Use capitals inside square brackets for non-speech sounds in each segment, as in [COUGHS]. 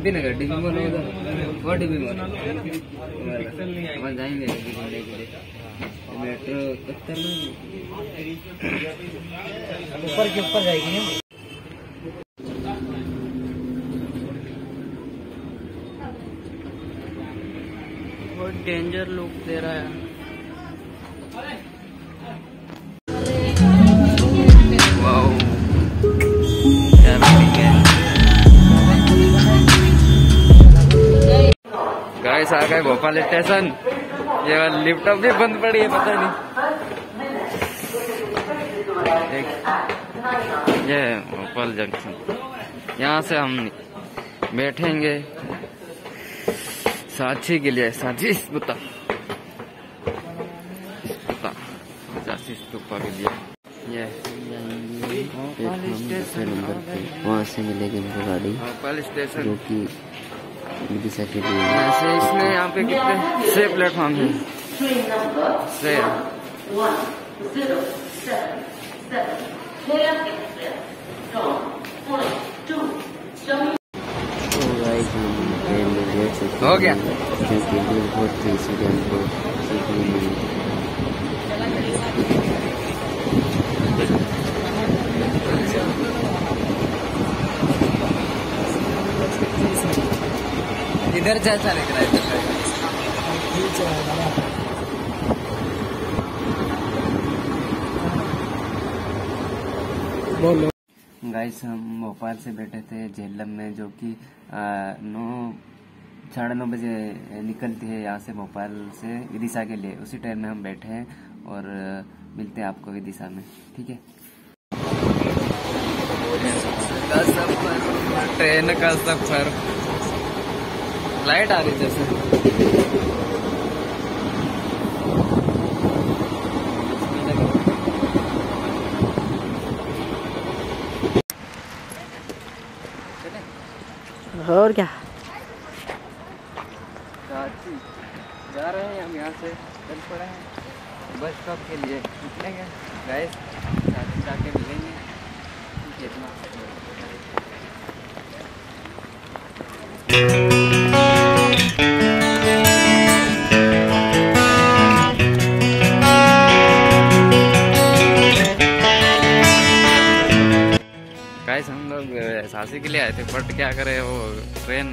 MP नगर dB mall उधर वो dB mall वहाँ जाएँगे अभी घूमने के लिए मेट्रो कत्तर में ऊपर के ऊपर जाएगी ना। बहुत डेंजर लुक दे रहा है। गए भोपाल स्टेशन। ये लिफ्ट अब भी बंद पड़ी है पता नहीं। ये भोपाल जंक्शन यहाँ से हम बैठेंगे साक्षी के लिए। साक्षी स्तूपा के लिए। ये नंबर पे वहाँ से मिलेगी गाड़ी भोपाल स्टेशन। जो कि विदिशा के लिए वैसे इसमें यहाँ पे कितने से प्लेटफॉर्म है तो हो गया? हैं, बहुत ही इसीलिए हमको सीखने मिली इधर से अच्छा लग रहा है। से। गाइस हम भोपाल से बैठे थे झेलम में जो कि नौ साढ़े नौ बजे निकलती है यहाँ से भोपाल से विदिशा के लिए। उसी ट्रेन में हम बैठे हैं और मिलते हैं आपको विदिशा में ठीक है? ट्रेन का सफ़र। लाइट आ रही जैसे और क्या? जा रहे हैं हम यहाँ से चल पड़े हैं। बस स्टॉप के लिए। निकलेंगे गैस रांची जाके मिलेंगे। ठीक गाइस हम लोग झांसी के लिए आए थे बट क्या करे, वो ट्रेन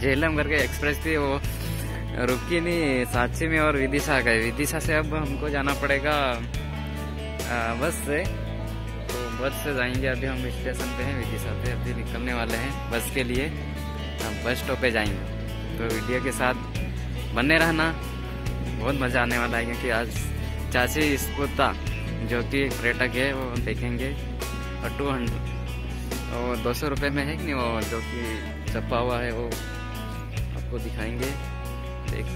झेलम करके एक्सप्रेस थी, वो रुकी नहीं सांची में और विदिशा गए। विदिशा से अब हमको जाना पड़ेगा बस से। तो बस से जाएँगे, अभी हम स्टेशन पे हैं, विदिशा पे, अभी निकलने वाले हैं, बस के लिए। हम बस स्टॉप पे जाएँगे। तो वीडियो के साथ बने रहना। बहुत मज़ा आने वाला है, क्योंकि आज चाची स्कूता जो कि पर्यटक है, वो देखेंगे। और टू हंड्रेड वो दो सौ रुपये में है कि नहीं वो जो कि छपा हुआ है वो आपको दिखाएँगे। देख।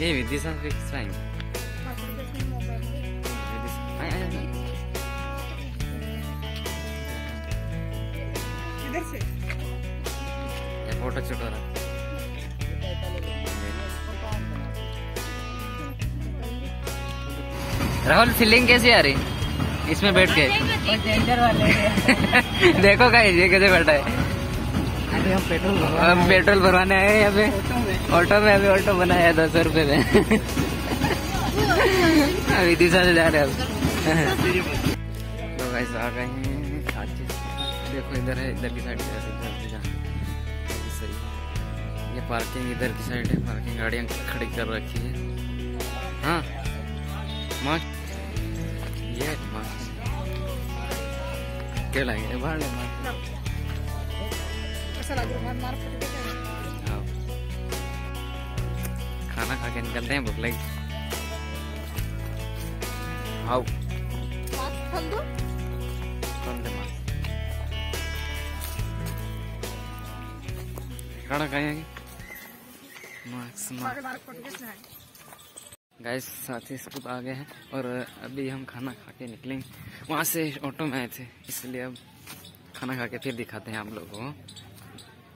ये विदिशा फिक्स आएँगे फ़ोटो रहा राहुल फीलिंग कैसी आ रही? इसमें बैठ के। वाले [LAUGHS] देखो का ये कैसे बैठा है? अरे हम पेट्रोल हम पेट्रोल भरवाने आए यहाँ पे। ऑटो में। अभी ऑटो बनाया है दो सौ रुपये में। अभी दिशा से जा रहे हैं तो गाइस आ गए हैं। देखो इधर है इधर की साइड से इधर से जा सही। ये पार्किंग इधर की साइड है। पार्किंग गाड़ियाँ खड़ी कर रखी है। हाँ। मस्त ये मस्त मस्त हाँ। खाना खा के निकलते हैं भूख लगी आओ? खाना खाएँगे मास्क मास्क गाइस साथी स्कूप आ गए हैं और अभी हम खाना खा के निकलेंगे वहाँ से ऑटो में आए थे, इसलिए अब खाना खा के फिर दिखाते हैं आप लोगों को।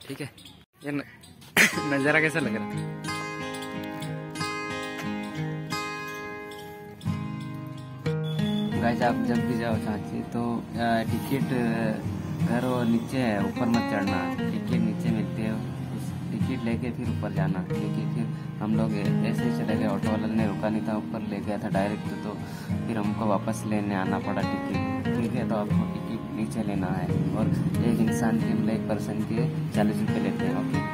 ठीक है? ये [COUGHS] नज़ारा कैसा लग रहा है? गाइस आप जब भी जाओ सांची तो टिकट घर नीचे है, ऊपर मत चढ़ना। टिकट नीचे मिलती है। टिकट लेके फिर ऊपर जाना, क्योंकि फिर हम लोग ऐसे ही चले गए, ऑटो वाले ने रुका नहीं था, ऊपर ले गया था डायरेक्ट तो फिर हमको वापस लेने आना पड़ा टिकट। ठीक है तो आपको टिकट नीचे लेना है, और एक इंसान के मतलब एक पर्सन के चालीस रुपये लेते हैं ओके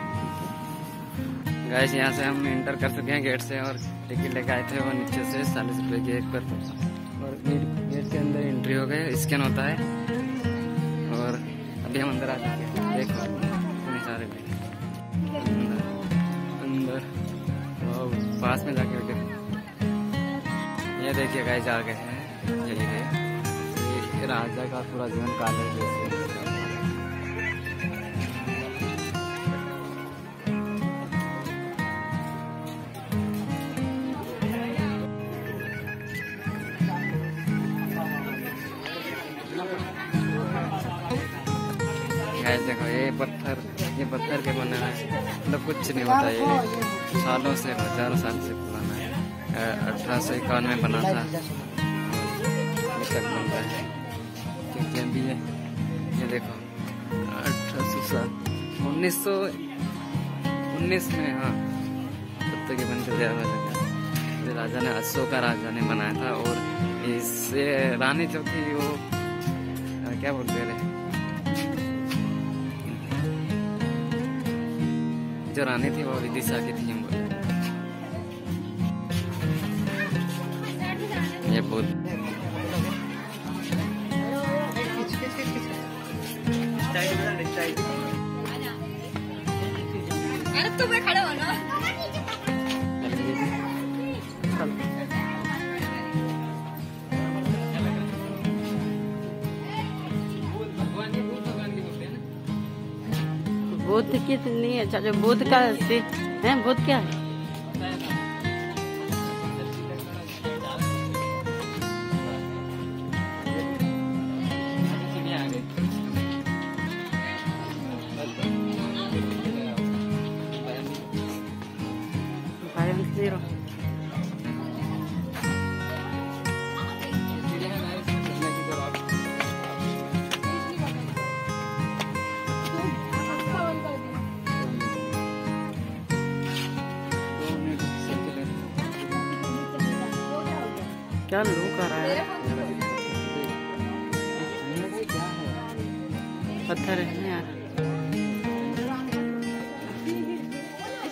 गैस यहाँ से हम इंटर कर चुके हैं गेट से, और टिकट लेके आए थे, वो नीचे से चालीस रुपये की एक पर। और गेट के अंदर एंट्री हो गए स्कैन होता है, और अभी हम अंदर आ चुके हैं। देखो पास में जाके रुके ये देखिए गाइस आ गए हैं। ये देखिए ये राजा का पूरा जीवन काल है जैसे। देखो, ये पत्थर ये पत्थर के बने हैं मतलब कुछ नहीं होता ये। सालों से, हज़ारों साल से पुराना है। अठारह सौ इक्यावन में बना था। रहा है। क्योंकि अभी ये ये देखो, अठारह सौ सात, उन्नीस सौ, उन्नीस में हाँ। तब बनकर हो राजा ने, अशोक का राजा ने बनाया था और इससे रानी जो थी वो क्या बोलते हैं जो रानी थी वो विदिशा की थी। ये बहुत। अरे तुम्हें खड़े हो ना। बुद्ध की नहीं है चाचा बुद्ध का से है बुद्ध क्या है?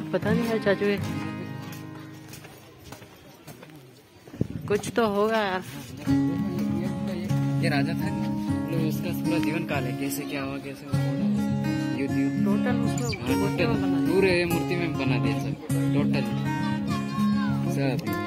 अंदर पता नहीं यार चाचू कुछ तो होगा यार। ये राजा था मतलब उसका पूरा जीवन काल है कैसे क्या हुआ कैसे टोटल उसको हाँ, टोटल पूरे मूर्ति में बना दिया सब टोटल सब।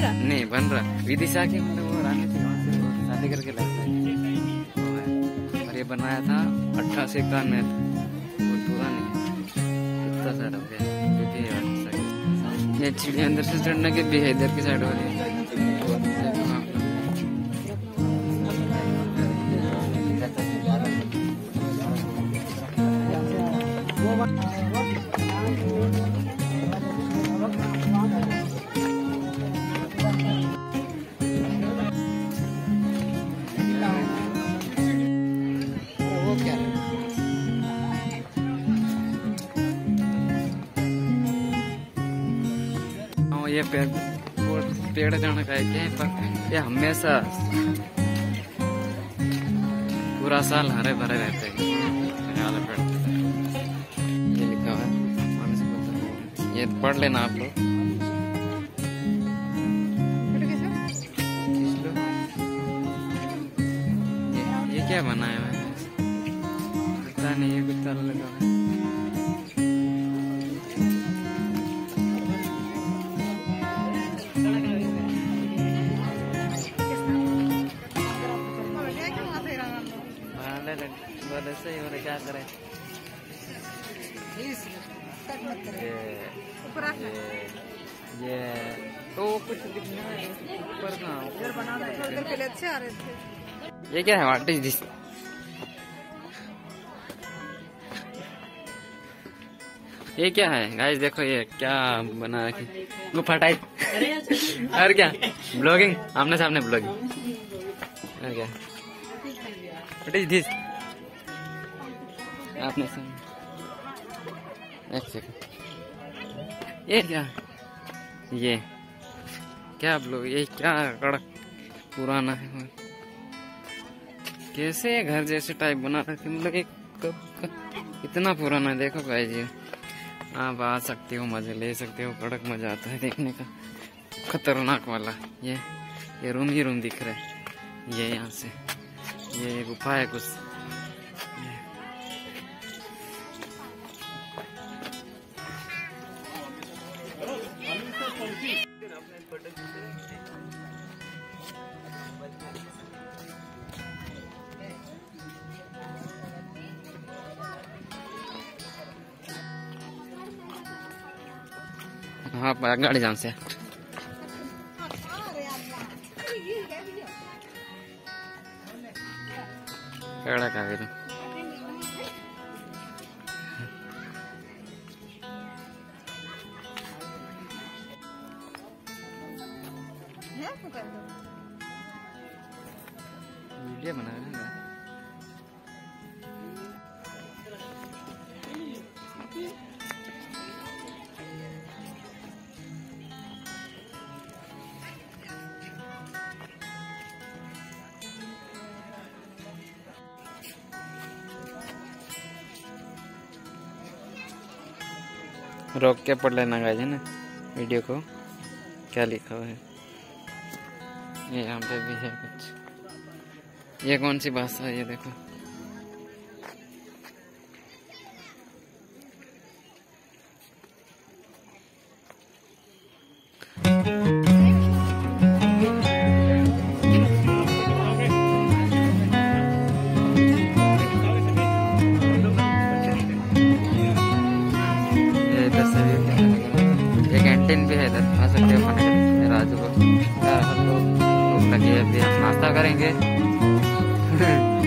रहा। नहीं बन रहा। विदिशा के मतलब वो रानी थी वहाँ से वो शादी करके लाया था। वो है। और ये बनाया था अठारह सौ इक्यावन में वो पूरा नहीं। है। कितना सारा हो गया। ये चिड़िया अंदर से चढ़ने के भी है इधर की साइड वाली देखो पेड़ जाने का है हैं पर ये हमेशा पूरा साल हरे भरे रहते हैं। ये लिखा है। ये पढ़ लेना आप लोग। ये, क्या बनाया है? ये क्या है व्हाट इज़ दिस ये क्या है? गाइस देखो ये क्या बना रखी। गुफा टाइप और क्या? ब्लॉगिंग आमने सामने ब्लॉगिंग और क्या? व्हाट इज़ दिस आपने सामने। एक सेकंड ये क्या? ये। क्या ब्लॉग ये क्या कड़क? पुराना है। कैसे घर जैसे टाइप बना रखे मतलब एक कब इतना पुराना है, देखो भाई जी आप आ सकते हो, मज़े ले सकते हो, कड़क मज़ा आता है देखने का। खतरनाक वाला, ये। ये रूम ही रूम दिख रहा है। ये यहाँ से। ये गुफा है कुछ। हाँ गाड़ी जान से। केड़ा का रोक के पढ़ लेना गाइज़ है ना? वीडियो को। क्या लिखा हुआ है? ये यहाँ पे भी है कुछ। ये कौन सी भाषा है? ये देखो। कैंटीन भी है इधर आ सकते हो खाने के राजू को। हम लोग लगे अभी हम नाश्ता करेंगे। [LAUGHS]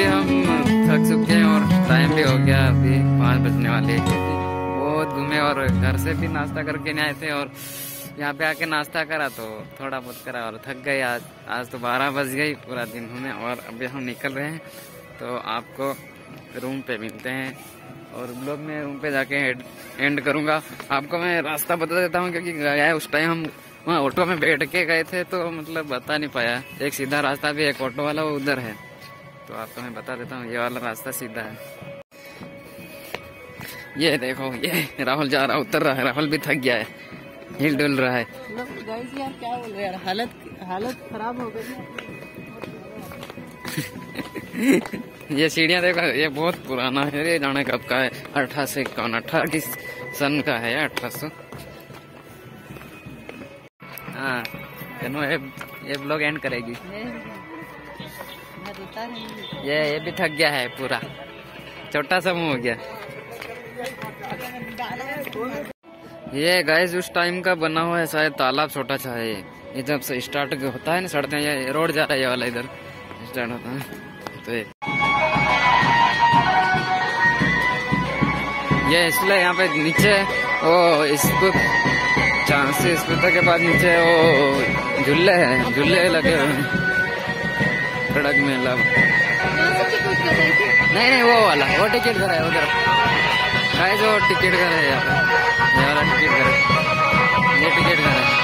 अभी हम थक चुके हैं और टाइम भी हो गया अभी पाँच बजने वाले बहुत घूमे और घर से भी नाश्ता करके नहीं आए थे और यहाँ पे आके नाश्ता करा तो थोड़ा बहुत करा और थक गए आज। आज तो बारह बज गई पूरा दिन घूमे और अभी हम निकल रहे हैं। तो आपको रूम पे मिलते हैं और ब्लॉग में रूम पे जाके एंड एंड करूँगा। आपको मैं रास्ता बता देता हूँ क्योंकि गया उस टाइम हम वहाँ ऑटो में बैठ के गए थे तो मतलब बता नहीं पाया। एक सीधा रास्ता भी एक ऑटो वाला वो उधर है। तो आपको मैं बता देता हूँ ये वाला रास्ता सीधा है। ये देखो ये राहुल जा रहा उतर रहा है राहुल भी थक गया है हिल डुल रहा है। यार क्या बोल रहे यार हालत हालत खराब हो गई [LAUGHS] ये सीढ़ियाँ देखो ये बहुत पुराना है ये जाने कब का है? अठारह सौ इक्यावन अठारह की सन का है अठारह सौ हाँ ये ये ब्लॉग एंड करेगी। ये ये भी थक गया है पूरा। छोटा सा मुँह हो गया। ये गाइस उस टाइम का बना हुआ है शायद तालाब छोटा सा है। ये जब से स्टार्ट होता है ना, सड़ते हैं, ये रोड जा रहा है ये वाला इधर। स्टार्ट होता है। तो ये। ये इसलिए यहाँ पे नीचे वो इसको चांसी स्कूटर के बाद नीचे वो झूले हैं, झूले लगे हुए हैं। सड़क में लब नहीं नहीं वो वाला वो टिकट घर है उधर। गाइस वो टिकट कर है यार। टिकट करा ये टिकट करा है।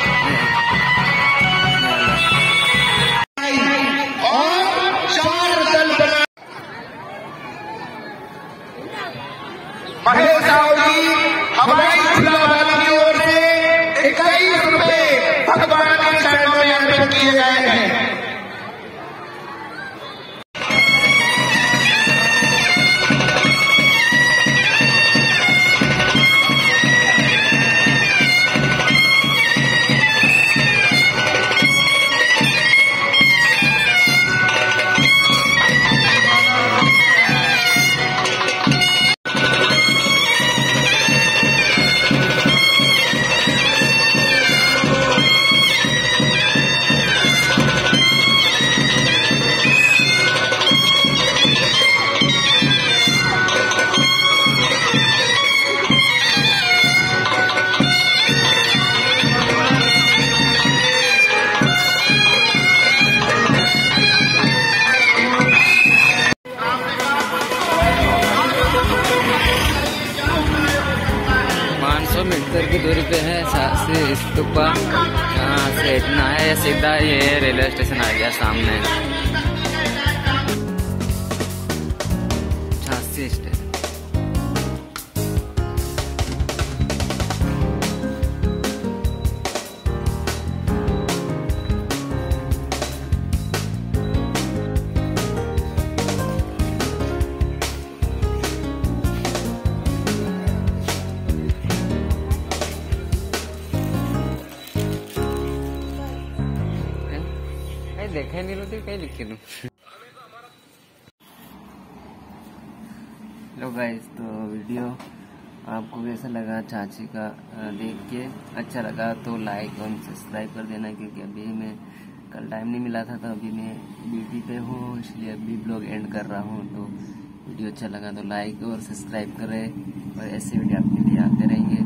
पाँच सौ मीटर की दूरी पे है शास्त्री स्तूपा यहाँ से इतना है सीधा ये रेलवे स्टेशन आ गया सामने। દેખાય નહીં રહ્યું કઈ લીખેલું लो गाइस तो वीडियो आपको कैसा लगा चाची का अ, देख के अच्छा लगा तो लाइक और सब्सक्राइब कर देना क्योंकि अभी मैं कल टाइम नहीं मिला था तो अभी मैं ड्यूटी पे हूँ इसलिए अभी ब्लॉग एंड कर रहा हूँ तो वीडियो अच्छा लगा तो लाइक और सब्सक्राइब करें और ऐसे वीडियो आपके लिए आते रहेंगे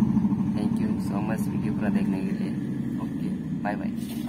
thank you so much video पूरा देखने के लिए ओके बाय बाय